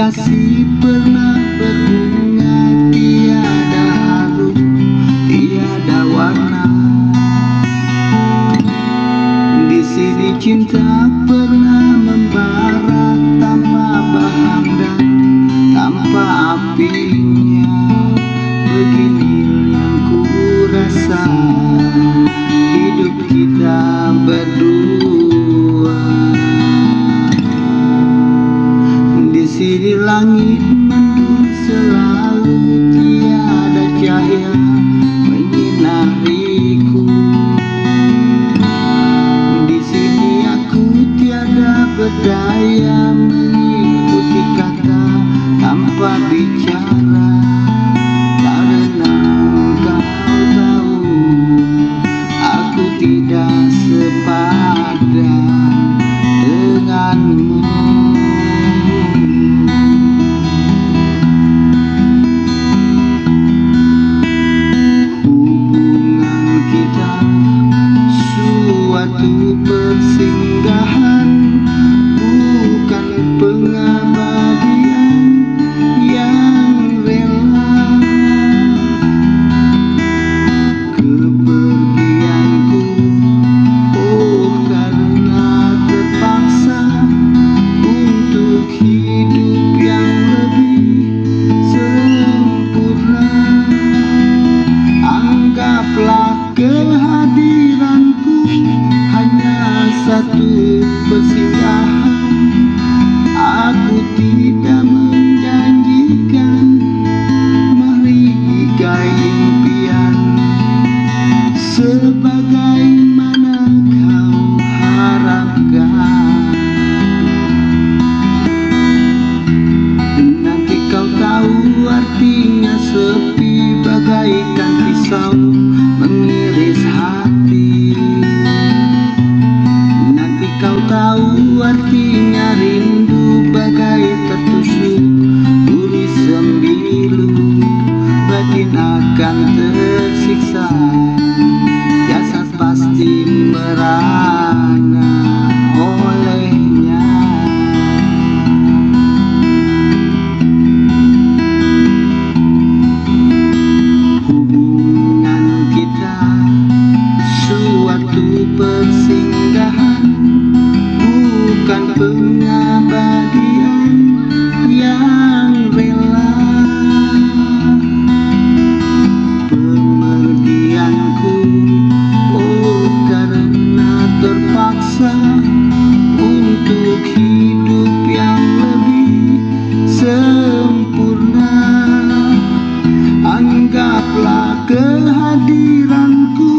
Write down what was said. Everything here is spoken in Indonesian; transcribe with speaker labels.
Speaker 1: Kasih pernah berbunga Tiada harum, tiada warna. Di sini cinta pernah berdaya mengikuti kata tanpa bicara. Karena kau tahu aku tidak sepadan denganmu. Hubungan kita suatu persinggahan satu persinggahan Aku tidak menjanjikan merikai impian Sebagaimana kau harapkan. Nanti kau tahu artinya sepi bagaikan pisau akan tersiksa. Jasad pasti merana untuk hidup yang lebih sempurna. Anggaplah kehadiranku